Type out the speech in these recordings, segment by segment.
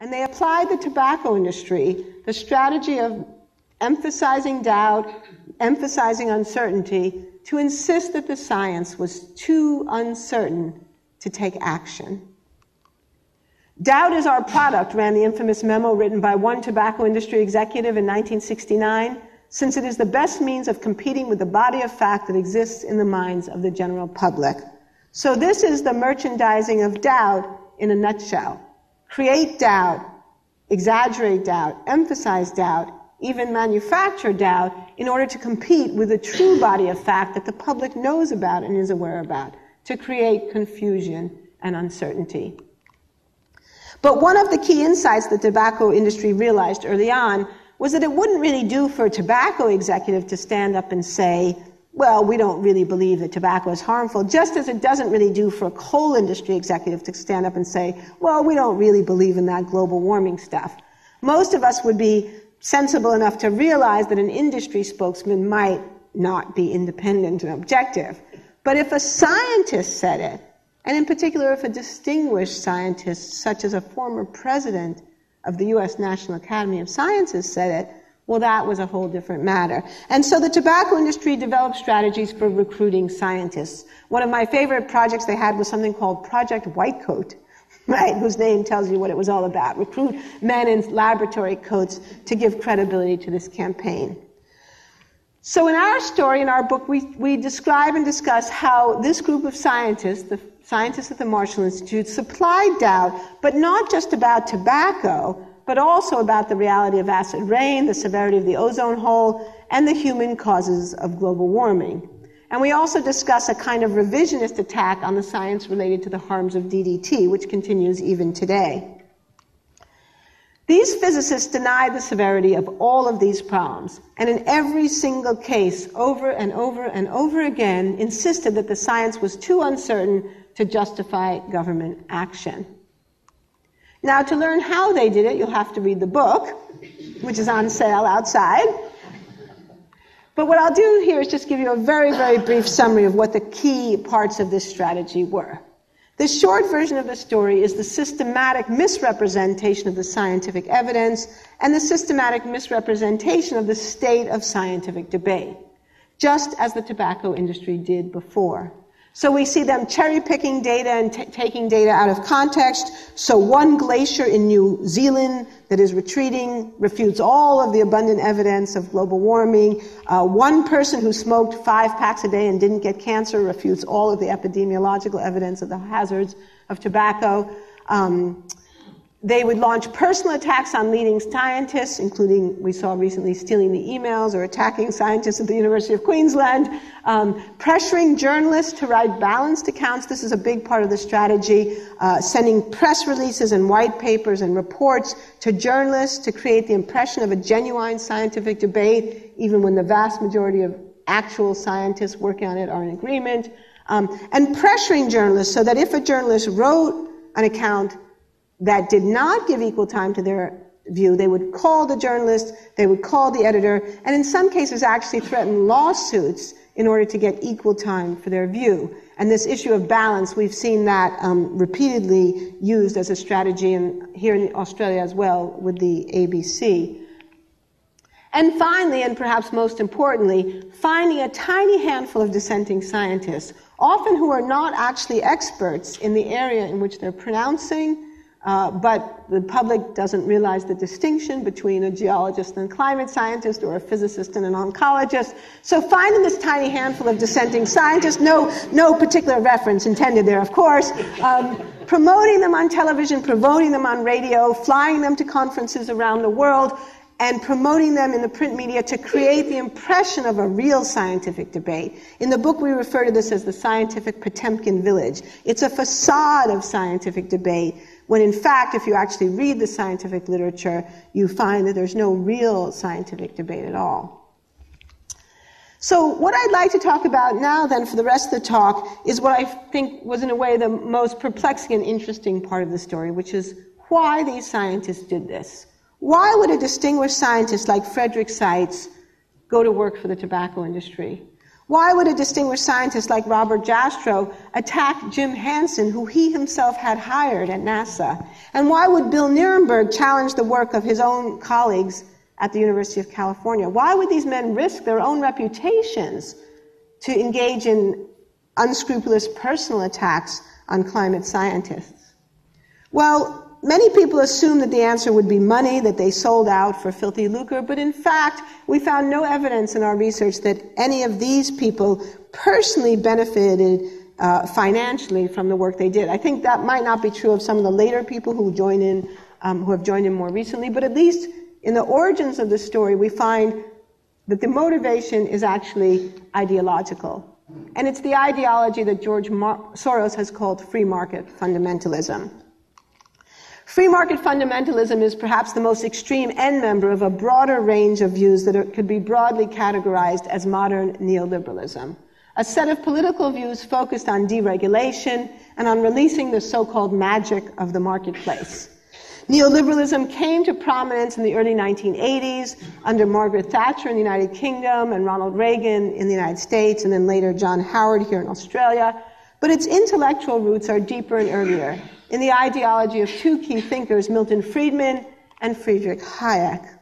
And they applied the tobacco industry, the strategy of emphasizing doubt, emphasizing uncertainty, to insist that the science was too uncertain to take action. Doubt is our product, ran the infamous memo written by one tobacco industry executive in 1969, since it is the best means of competing with the body of fact that exists in the minds of the general public. So, this is the merchandising of doubt in a nutshell. Create doubt, exaggerate doubt, emphasize doubt, even manufacture doubt in order to compete with the true body of fact that the public knows about and is aware about, to create confusion and uncertainty. But one of the key insights the tobacco industry realized early on was that it wouldn't really do for a tobacco executive to stand up and say, well, we don't really believe that tobacco is harmful, just as it doesn't really do for a coal industry executive to stand up and say, well, we don't really believe in that global warming stuff. Most of us would be sensible enough to realize that an industry spokesman might not be independent and objective. But if a scientist said it, and in particular if a distinguished scientist, such as a former president of the US National Academy of Sciences, said it, well, that was a whole different matter. And so the tobacco industry developed strategies for recruiting scientists. One of my favorite projects they had was something called Project Whitecoat, right, whose name tells you what it was all about. Recruit men in laboratory coats to give credibility to this campaign. So in our story, in our book, we, we describe and discuss how this group of scientists, the scientists at the Marshall Institute, supplied doubt, but not just about tobacco, but also about the reality of acid rain, the severity of the ozone hole, and the human causes of global warming. And we also discuss a kind of revisionist attack on the science related to the harms of DDT, which continues even today. These physicists denied the severity of all of these problems, and in every single case, over and over and over again, insisted that the science was too uncertain to justify government action. Now, to learn how they did it, you'll have to read the book, which is on sale outside. But what I'll do here is just give you a very, very brief summary of what the key parts of this strategy were. The short version of the story is the systematic misrepresentation of the scientific evidence and the systematic misrepresentation of the state of scientific debate, just as the tobacco industry did before. So we see them cherry picking data and t- taking data out of context. So one glacier in New Zealand that is retreating refutes all of the abundant evidence of global warming. Uh, one person who smoked five packs a day and didn't get cancer refutes all of the epidemiological evidence of the hazards of tobacco. Um, they would launch personal attacks on leading scientists, including, we saw recently, stealing the emails or attacking scientists at the University of Queensland, um, pressuring journalists to write balanced accounts. This is a big part of the strategy, uh, sending press releases and white papers and reports to journalists to create the impression of a genuine scientific debate, even when the vast majority of actual scientists working on it are in agreement. Um, and pressuring journalists so that if a journalist wrote an account that did not give equal time to their view, they would call the journalist, they would call the editor, and in some cases actually threaten lawsuits in order to get equal time for their view. And this issue of balance, we've seen that um, repeatedly used as a strategy in, here in Australia as well with the ABC. And finally, and perhaps most importantly, finding a tiny handful of dissenting scientists, often who are not actually experts in the area in which they're pronouncing uh, but the public doesn't realize the distinction between a geologist and a climate scientist or a physicist and an oncologist. So finding this tiny handful of dissenting scientists, no, no particular reference intended there, of course, um, promoting them on television, promoting them on radio, flying them to conferences around the world, and promoting them in the print media to create the impression of a real scientific debate. In the book, we refer to this as the scientific Potemkin village. It's a facade of scientific debate when in fact, if you actually read the scientific literature, you find that there's no real scientific debate at all. So, what I'd like to talk about now, then, for the rest of the talk, is what I think was, in a way, the most perplexing and interesting part of the story, which is why these scientists did this. Why would a distinguished scientist like Frederick Seitz go to work for the tobacco industry? Why would a distinguished scientist like Robert Jastrow attack Jim Hansen, who he himself had hired at NASA? And why would Bill Nierenberg challenge the work of his own colleagues at the University of California? Why would these men risk their own reputations to engage in unscrupulous personal attacks on climate scientists? Well, many people assume that the answer would be money, that they sold out for filthy lucre, but in fact, we found no evidence in our research that any of these people personally benefited uh, financially from the work they did. I think that might not be true of some of the later people who join in, um, who have joined in more recently, but at least in the origins of the story, we find that the motivation is actually ideological. And it's the ideology that George Mar- Soros has called free market fundamentalism. Free market fundamentalism is perhaps the most extreme end member of a broader range of views that are, could be broadly categorized as modern neoliberalism. A set of political views focused on deregulation and on releasing the so-called magic of the marketplace. Neoliberalism came to prominence in the early 1980s under Margaret Thatcher in the United Kingdom and Ronald Reagan in the United States, and then later John Howard here in Australia. But its intellectual roots are deeper and earlier in the ideology of two key thinkers, Milton Friedman and Friedrich Hayek.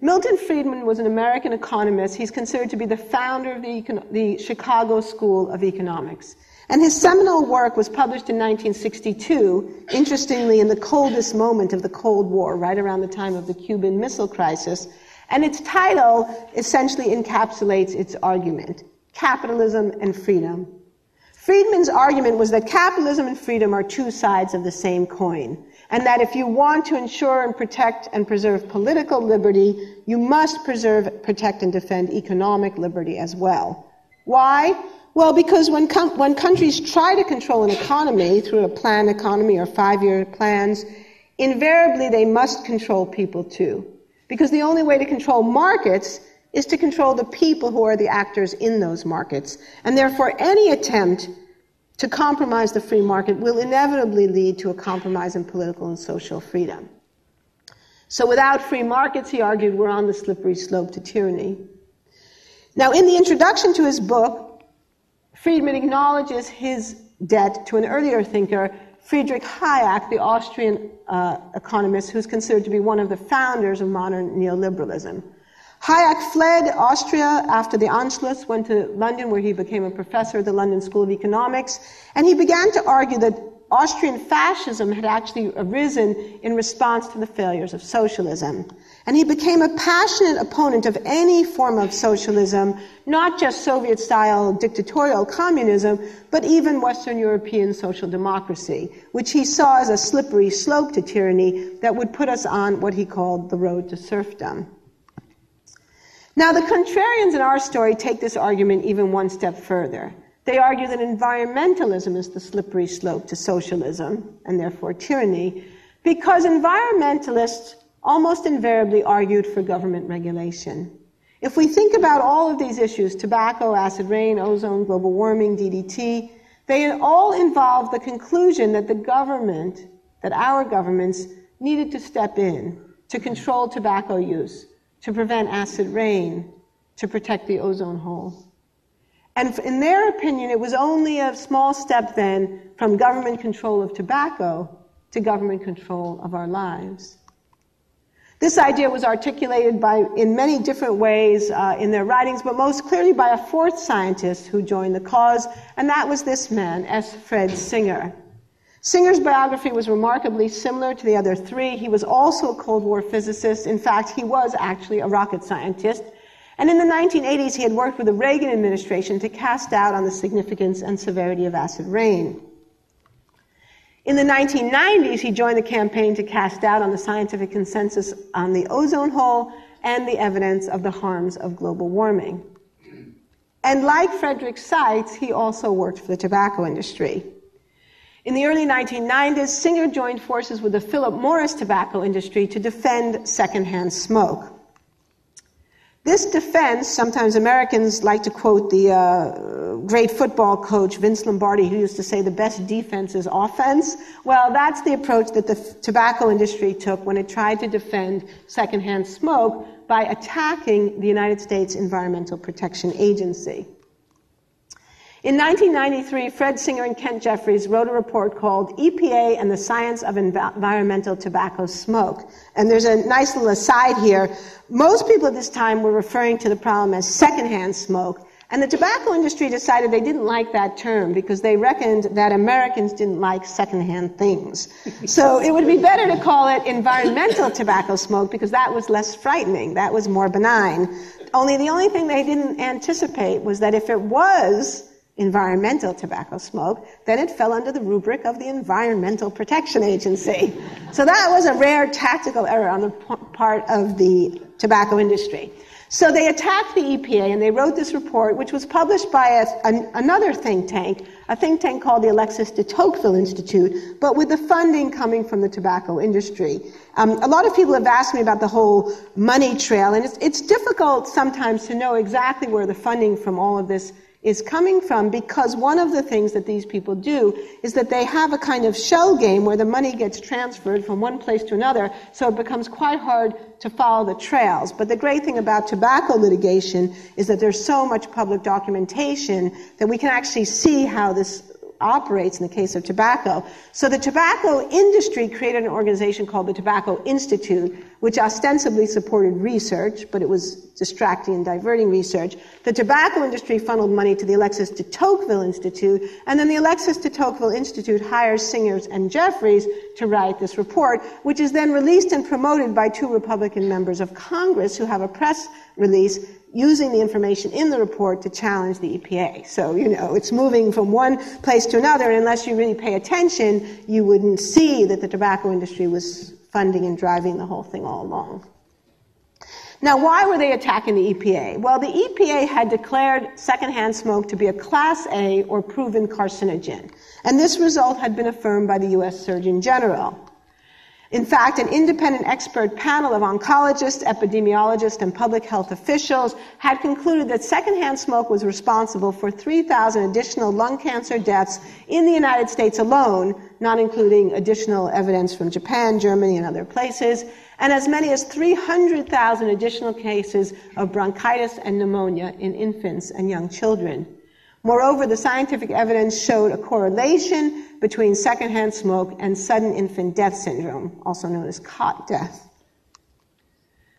Milton Friedman was an American economist. He's considered to be the founder of the, the, Chicago School of Economics. And his seminal work was published in 1962, interestingly, in the coldest moment of the Cold War, right around the time of the Cuban Missile Crisis. And its title essentially encapsulates its argument Capitalism and Freedom Friedman's argument was that capitalism and freedom are two sides of the same coin, and that if you want to ensure and protect and preserve political liberty, you must preserve, protect, and defend economic liberty as well. Why? Well, because when, com- when countries try to control an economy through a planned economy or five year plans, invariably they must control people too. Because the only way to control markets is to control the people who are the actors in those markets. And therefore, any attempt to compromise the free market will inevitably lead to a compromise in political and social freedom. So, without free markets, he argued, we're on the slippery slope to tyranny. Now, in the introduction to his book, Friedman acknowledges his debt to an earlier thinker, Friedrich Hayek, the Austrian uh, economist who's considered to be one of the founders of modern neoliberalism. Hayek fled Austria after the Anschluss, went to London where he became a professor at the London School of Economics, and he began to argue that Austrian fascism had actually arisen in response to the failures of socialism. And he became a passionate opponent of any form of socialism, not just Soviet style dictatorial communism, but even Western European social democracy, which he saw as a slippery slope to tyranny that would put us on what he called the road to serfdom. Now, the contrarians in our story take this argument even one step further. They argue that environmentalism is the slippery slope to socialism and therefore tyranny, because environmentalists almost invariably argued for government regulation. If we think about all of these issues tobacco, acid rain, ozone, global warming, DDT they all involve the conclusion that the government, that our governments, needed to step in to control tobacco use to prevent acid rain, to protect the ozone hole. And in their opinion, it was only a small step then from government control of tobacco to government control of our lives. This idea was articulated by, in many different ways uh, in their writings, but most clearly by a fourth scientist who joined the cause, and that was this man, S. Fred Singer. Singer's biography was remarkably similar to the other three. He was also a Cold War physicist. In fact, he was actually a rocket scientist. And in the 1980s, he had worked with the Reagan administration to cast doubt on the significance and severity of acid rain. In the 1990s, he joined the campaign to cast doubt on the scientific consensus on the ozone hole and the evidence of the harms of global warming. And like Frederick Seitz, he also worked for the tobacco industry. In the early 1990s, Singer joined forces with the Philip Morris tobacco industry to defend secondhand smoke. This defense, sometimes Americans like to quote the uh, great football coach Vince Lombardi, who used to say the best defense is offense. Well, that's the approach that the tobacco industry took when it tried to defend secondhand smoke by attacking the United States Environmental Protection Agency. In 1993, Fred Singer and Kent Jeffreys wrote a report called EPA and the Science of Environmental Tobacco Smoke. And there's a nice little aside here. Most people at this time were referring to the problem as secondhand smoke. And the tobacco industry decided they didn't like that term because they reckoned that Americans didn't like secondhand things. So it would be better to call it environmental tobacco smoke because that was less frightening. That was more benign. Only the only thing they didn't anticipate was that if it was environmental tobacco smoke, then it fell under the rubric of the Environmental Protection Agency. So that was a rare tactical error on the part of the tobacco industry. So they attacked the EPA and they wrote this report, which was published by a, an, another think tank, a think tank called the Alexis de Tocqueville Institute, but with the funding coming from the tobacco industry. Um, a lot of people have asked me about the whole money trail, and it's, it's difficult sometimes to know exactly where the funding from all of this is coming from because one of the things that these people do is that they have a kind of shell game where the money gets transferred from one place to another, so it becomes quite hard to follow the trails. But the great thing about tobacco litigation is that there's so much public documentation that we can actually see how this operates in the case of tobacco. So the tobacco industry created an organization called the Tobacco Institute, which ostensibly supported research, but it was distracting and diverting research. The tobacco industry funneled money to the Alexis de Tocqueville Institute, and then the Alexis de Tocqueville Institute hires Singers and Jeffreys to write this report, which is then released and promoted by two Republican members of Congress who have a press release using the information in the report to challenge the EPA. So, you know, it's moving from one place to another, and unless you really pay attention, you wouldn't see that the tobacco industry was funding and driving the whole thing all along. Now, why were they attacking the EPA? Well, the EPA had declared secondhand smoke to be a Class A or proven carcinogen, and this result had been affirmed by the U.S. Surgeon General. In fact, an independent expert panel of oncologists, epidemiologists, and public health officials had concluded that secondhand smoke was responsible for 3,000 additional lung cancer deaths in the United States alone, not including additional evidence from Japan, Germany, and other places, and as many as 300,000 additional cases of bronchitis and pneumonia in infants and young children. Moreover, the scientific evidence showed a correlation between secondhand smoke and sudden infant death syndrome, also known as cot death.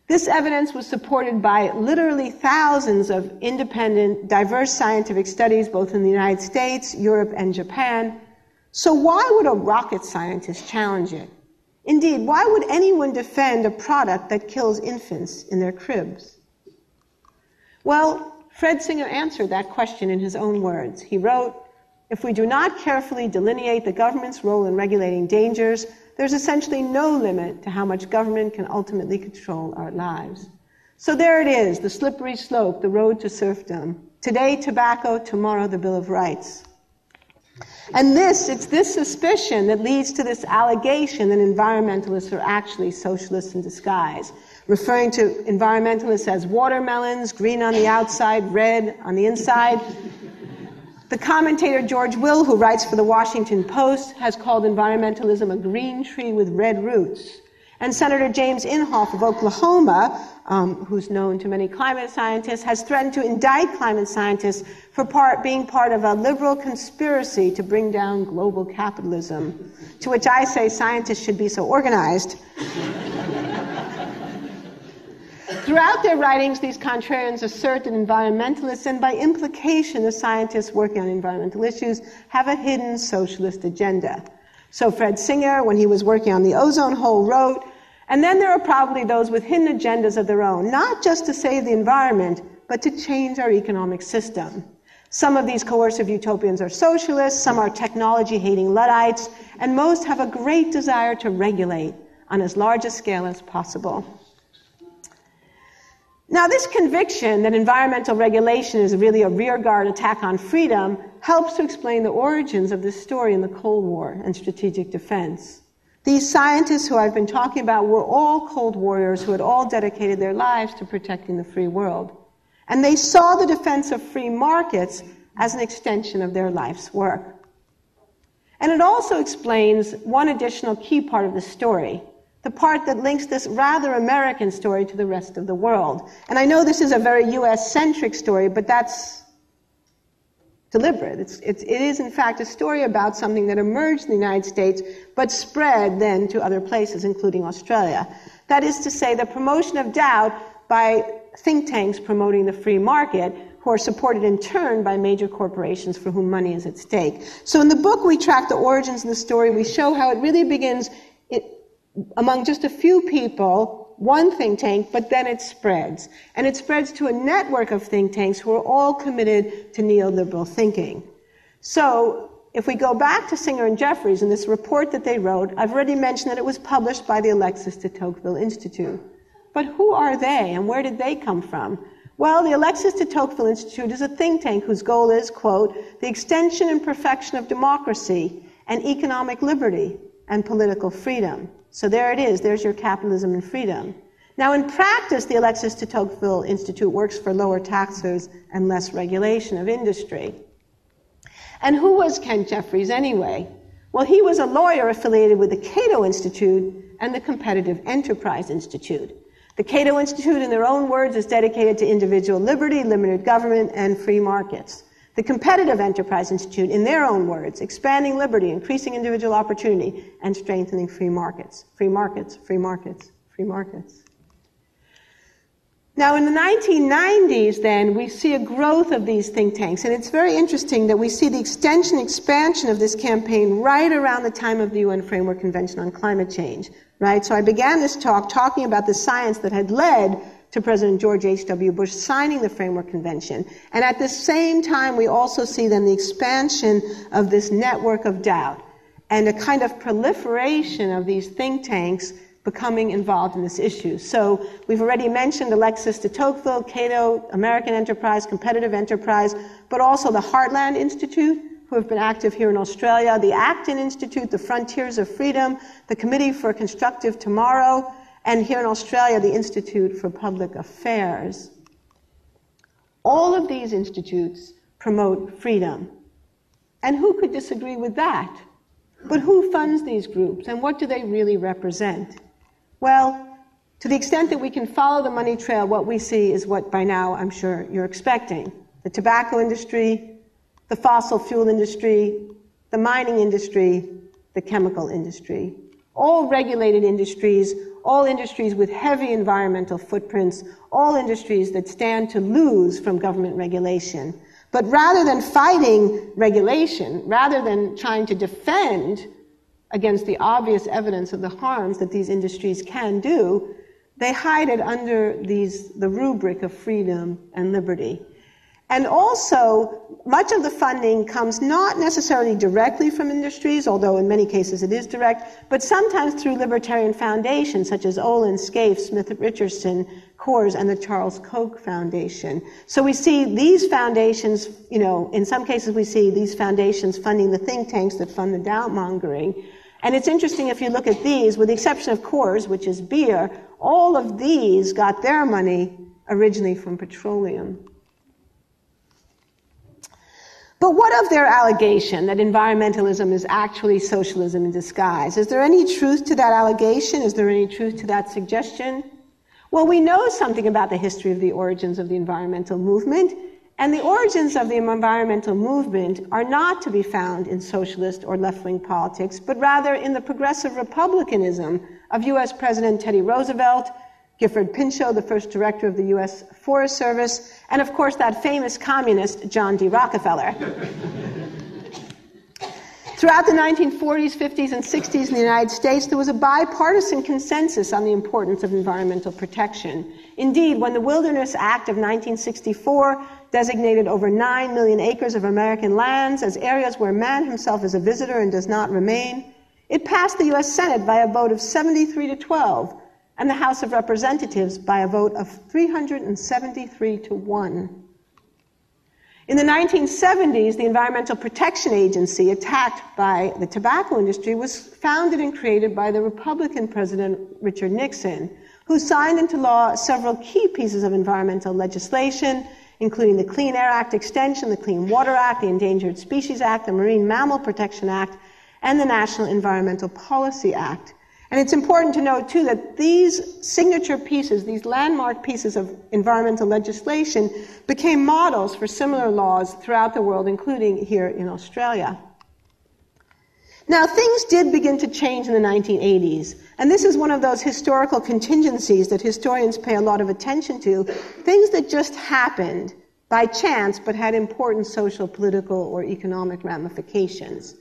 This evidence was supported by literally thousands of independent, diverse scientific studies, both in the United States, Europe, and Japan. So, why would a rocket scientist challenge it? Indeed, why would anyone defend a product that kills infants in their cribs? Well, Fred Singer answered that question in his own words. He wrote, if we do not carefully delineate the government's role in regulating dangers, there's essentially no limit to how much government can ultimately control our lives. So there it is, the slippery slope, the road to serfdom. Today, tobacco, tomorrow, the Bill of Rights. And this, it's this suspicion that leads to this allegation that environmentalists are actually socialists in disguise, referring to environmentalists as watermelons, green on the outside, red on the inside. The commentator George Will, who writes for the Washington Post, has called environmentalism a green tree with red roots. And Senator James Inhofe of Oklahoma, um, who's known to many climate scientists, has threatened to indict climate scientists for part, being part of a liberal conspiracy to bring down global capitalism. To which I say scientists should be so organized. Throughout their writings, these contrarians assert that environmentalists, and by implication the scientists working on environmental issues, have a hidden socialist agenda. So Fred Singer, when he was working on the ozone hole, wrote, and then there are probably those with hidden agendas of their own, not just to save the environment, but to change our economic system. Some of these coercive utopians are socialists, some are technology hating Luddites, and most have a great desire to regulate on as large a scale as possible. Now, this conviction that environmental regulation is really a rearguard attack on freedom helps to explain the origins of this story in the Cold War and strategic defense. These scientists who I've been talking about were all Cold Warriors who had all dedicated their lives to protecting the free world. And they saw the defense of free markets as an extension of their life's work. And it also explains one additional key part of the story the part that links this rather American story to the rest of the world. And I know this is a very US centric story, but that's deliberate. It's, it's, it is, in fact, a story about something that emerged in the United States but spread then to other places, including Australia. That is to say, the promotion of doubt by think tanks promoting the free market, who are supported in turn by major corporations for whom money is at stake. So in the book, we track the origins of the story. We show how it really begins among just a few people, one think tank, but then it spreads. And it spreads to a network of think tanks who are all committed to neoliberal thinking. So if we go back to Singer and Jeffreys and this report that they wrote, I've already mentioned that it was published by the Alexis de Tocqueville Institute. But who are they and where did they come from? Well, the Alexis de Tocqueville Institute is a think tank whose goal is, quote, the extension and perfection of democracy and economic liberty and political freedom. So there it is. There's your capitalism and freedom. Now, in practice, the Alexis de Tocqueville Institute works for lower taxes and less regulation of industry. And who was Kent Jeffreys anyway? Well, he was a lawyer affiliated with the Cato Institute and the Competitive Enterprise Institute. The Cato Institute, in their own words, is dedicated to individual liberty, limited government, and free markets. The Competitive Enterprise Institute, in their own words, expanding liberty, increasing individual opportunity, and strengthening free markets. Free markets, free markets, free markets. Now, in the 1990s, then, we see a growth of these think tanks, and it's very interesting that we see the extension, expansion of this campaign right around the time of the UN Framework Convention on Climate Change, right? So I began this talk talking about the science that had led to President George H.W. Bush signing the Framework Convention. And at the same time, we also see then the expansion of this network of doubt and a kind of proliferation of these think tanks becoming involved in this issue. So we've already mentioned Alexis de Tocqueville, Cato, American Enterprise, Competitive Enterprise, but also the Heartland Institute, who have been active here in Australia, the Acton Institute, the Frontiers of Freedom, the Committee for Constructive Tomorrow, and here in Australia, the Institute for Public Affairs. All of these institutes promote freedom. And who could disagree with that? But who funds these groups and what do they really represent? Well, to the extent that we can follow the money trail, what we see is what by now I'm sure you're expecting the tobacco industry, the fossil fuel industry, the mining industry, the chemical industry. All regulated industries, all industries with heavy environmental footprints, all industries that stand to lose from government regulation. But rather than fighting regulation, rather than trying to defend against the obvious evidence of the harms that these industries can do, they hide it under these, the rubric of freedom and liberty. And also, much of the funding comes not necessarily directly from industries, although in many cases it is direct, but sometimes through libertarian foundations such as Olin, Scaife, Smith Richardson, Coors, and the Charles Koch Foundation. So we see these foundations, you know, in some cases we see these foundations funding the think tanks that fund the doubt mongering. And it's interesting if you look at these, with the exception of Coors, which is beer, all of these got their money originally from petroleum. But what of their allegation that environmentalism is actually socialism in disguise? Is there any truth to that allegation? Is there any truth to that suggestion? Well, we know something about the history of the origins of the environmental movement. And the origins of the environmental movement are not to be found in socialist or left wing politics, but rather in the progressive republicanism of US President Teddy Roosevelt, Gifford Pinchot, the first director of the US Forest Service, and of course that famous communist, John D. Rockefeller. Throughout the 1940s, 50s, and 60s in the United States, there was a bipartisan consensus on the importance of environmental protection. Indeed, when the Wilderness Act of 1964 designated over 9 million acres of American lands as areas where man himself is a visitor and does not remain. It passed the U.S. Senate by a vote of 73 to 12, and the House of Representatives by a vote of 373 to 1. In the 1970s, the Environmental Protection Agency, attacked by the tobacco industry, was founded and created by the Republican President Richard Nixon, who signed into law several key pieces of environmental legislation, including the Clean Air Act extension, the Clean Water Act, the Endangered Species Act, the Marine Mammal Protection Act, and the National Environmental Policy Act. And it's important to note, too, that these signature pieces, these landmark pieces of environmental legislation, became models for similar laws throughout the world, including here in Australia. Now, things did begin to change in the 1980s, and this is one of those historical contingencies that historians pay a lot of attention to. Things that just happened by chance but had important social, political, or economic ramifications.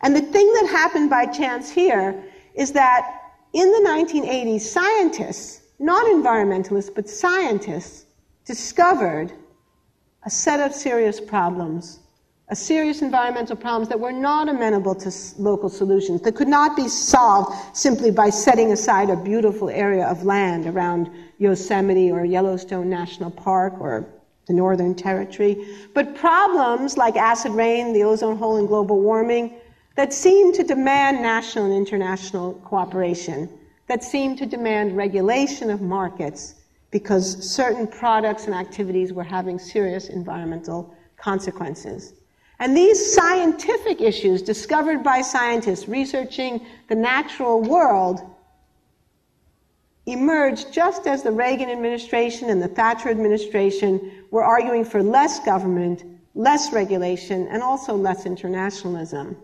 And the thing that happened by chance here is that in the 1980s, scientists, not environmentalists, but scientists, discovered a set of serious problems a serious environmental problems that were not amenable to local solutions, that could not be solved simply by setting aside a beautiful area of land around Yosemite or Yellowstone National Park or the Northern Territory, but problems like acid rain, the ozone hole, and global warming that seemed to demand national and international cooperation, that seemed to demand regulation of markets because certain products and activities were having serious environmental consequences. And these scientific issues discovered by scientists researching the natural world emerged just as the Reagan administration and the Thatcher administration were arguing for less government, less regulation, and also less internationalism.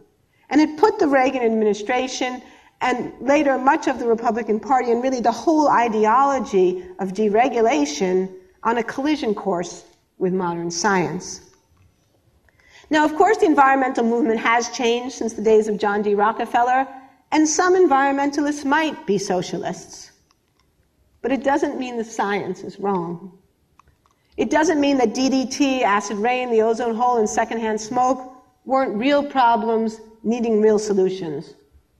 And it put the Reagan administration and later much of the Republican Party and really the whole ideology of deregulation on a collision course with modern science. Now, of course, the environmental movement has changed since the days of John D. Rockefeller, and some environmentalists might be socialists. But it doesn't mean the science is wrong. It doesn't mean that DDT, acid rain, the ozone hole, and secondhand smoke weren't real problems needing real solutions.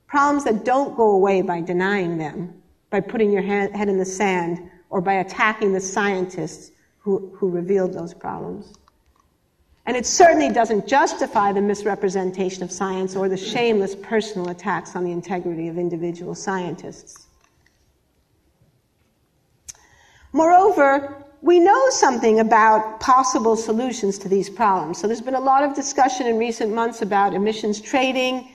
Problems that don't go away by denying them, by putting your head in the sand, or by attacking the scientists who, who revealed those problems. And it certainly doesn't justify the misrepresentation of science or the shameless personal attacks on the integrity of individual scientists. Moreover, we know something about possible solutions to these problems. So there's been a lot of discussion in recent months about emissions trading,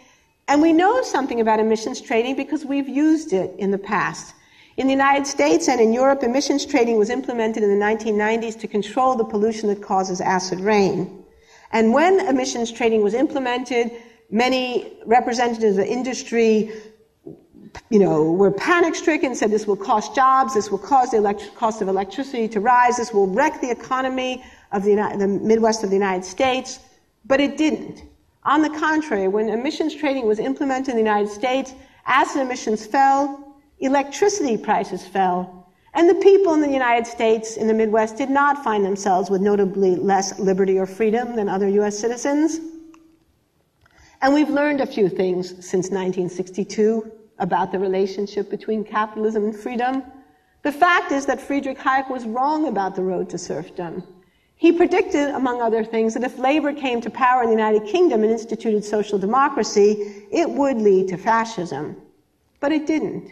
and we know something about emissions trading because we've used it in the past. In the United States and in Europe, emissions trading was implemented in the 1990s to control the pollution that causes acid rain. And when emissions trading was implemented, many representatives of industry you know, were panic stricken, said this will cost jobs, this will cause the elect- cost of electricity to rise, this will wreck the economy of the, the Midwest of the United States. But it didn't. On the contrary, when emissions trading was implemented in the United States, acid emissions fell, electricity prices fell, and the people in the United States, in the Midwest, did not find themselves with notably less liberty or freedom than other US citizens. And we've learned a few things since 1962 about the relationship between capitalism and freedom. The fact is that Friedrich Hayek was wrong about the road to serfdom. He predicted, among other things, that if labor came to power in the United Kingdom and instituted social democracy, it would lead to fascism. But it didn't.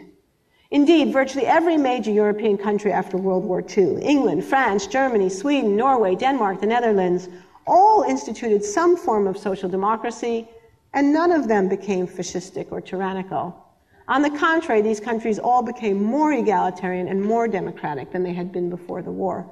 Indeed, virtually every major European country after World War II England, France, Germany, Sweden, Norway, Denmark, the Netherlands all instituted some form of social democracy, and none of them became fascistic or tyrannical. On the contrary, these countries all became more egalitarian and more democratic than they had been before the war.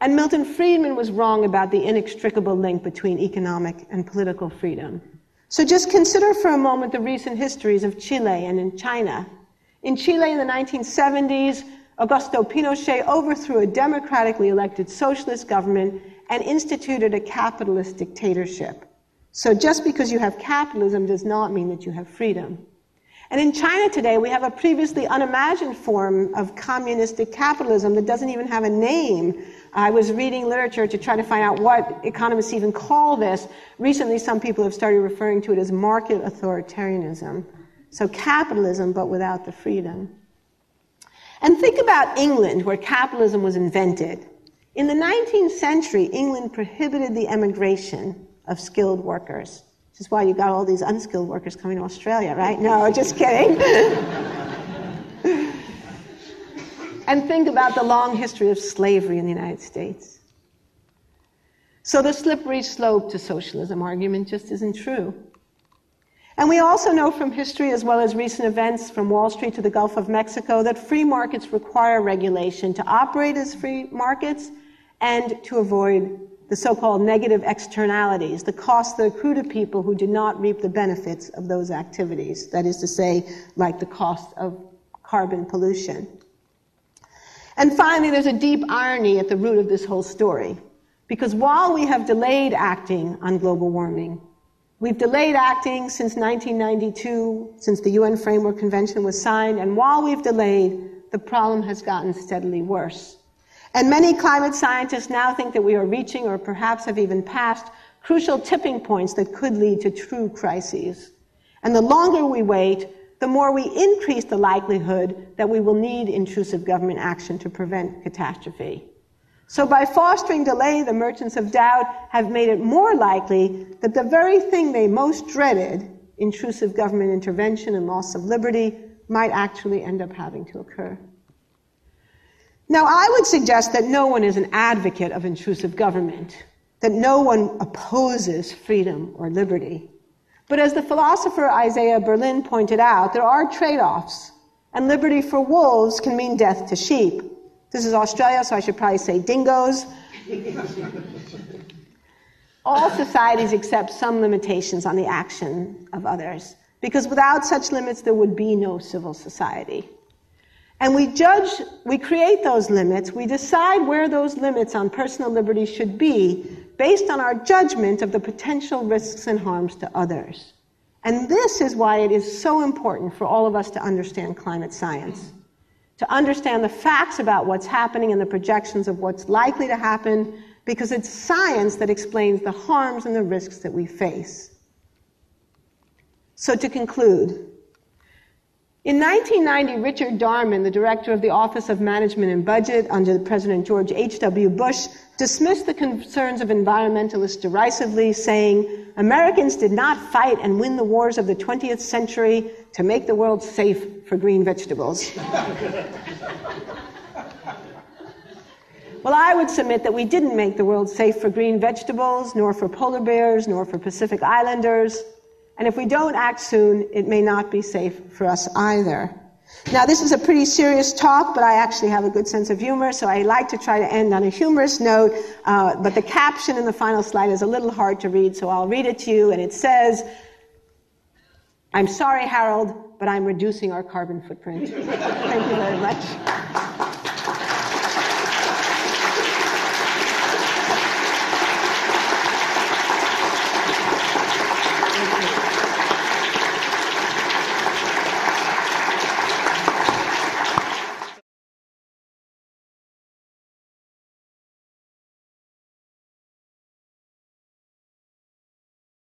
And Milton Friedman was wrong about the inextricable link between economic and political freedom. So just consider for a moment the recent histories of Chile and in China. In Chile in the 1970s, Augusto Pinochet overthrew a democratically elected socialist government and instituted a capitalist dictatorship. So just because you have capitalism does not mean that you have freedom. And in China today, we have a previously unimagined form of communistic capitalism that doesn't even have a name. I was reading literature to try to find out what economists even call this. Recently, some people have started referring to it as market authoritarianism. So capitalism, but without the freedom. And think about England, where capitalism was invented. In the 19th century, England prohibited the emigration of skilled workers. Which is why you got all these unskilled workers coming to Australia, right? No, just kidding. and think about the long history of slavery in the United States. So the slippery slope to socialism argument just isn't true. And we also know from history, as well as recent events from Wall Street to the Gulf of Mexico, that free markets require regulation to operate as free markets and to avoid the so called negative externalities, the costs that accrue to people who do not reap the benefits of those activities. That is to say, like the cost of carbon pollution. And finally, there's a deep irony at the root of this whole story. Because while we have delayed acting on global warming, we've delayed acting since 1992, since the UN Framework Convention was signed, and while we've delayed, the problem has gotten steadily worse. And many climate scientists now think that we are reaching, or perhaps have even passed, crucial tipping points that could lead to true crises. And the longer we wait, the more we increase the likelihood that we will need intrusive government action to prevent catastrophe. So, by fostering delay, the merchants of doubt have made it more likely that the very thing they most dreaded, intrusive government intervention and loss of liberty, might actually end up having to occur. Now, I would suggest that no one is an advocate of intrusive government, that no one opposes freedom or liberty. But as the philosopher Isaiah Berlin pointed out, there are trade offs, and liberty for wolves can mean death to sheep. This is Australia, so I should probably say dingoes. All societies accept some limitations on the action of others, because without such limits, there would be no civil society. And we judge, we create those limits, we decide where those limits on personal liberty should be based on our judgment of the potential risks and harms to others. And this is why it is so important for all of us to understand climate science, to understand the facts about what's happening and the projections of what's likely to happen, because it's science that explains the harms and the risks that we face. So, to conclude, in 1990, Richard Darman, the director of the Office of Management and Budget under President George H.W. Bush, dismissed the concerns of environmentalists derisively, saying, Americans did not fight and win the wars of the 20th century to make the world safe for green vegetables. well, I would submit that we didn't make the world safe for green vegetables, nor for polar bears, nor for Pacific Islanders. And if we don't act soon, it may not be safe for us either. Now, this is a pretty serious talk, but I actually have a good sense of humor, so I like to try to end on a humorous note. Uh, but the caption in the final slide is a little hard to read, so I'll read it to you. And it says, I'm sorry, Harold, but I'm reducing our carbon footprint. Thank you very much.